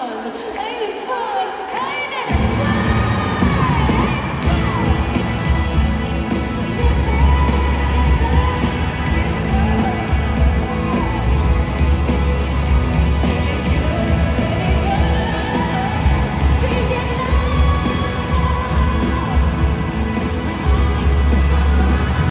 아,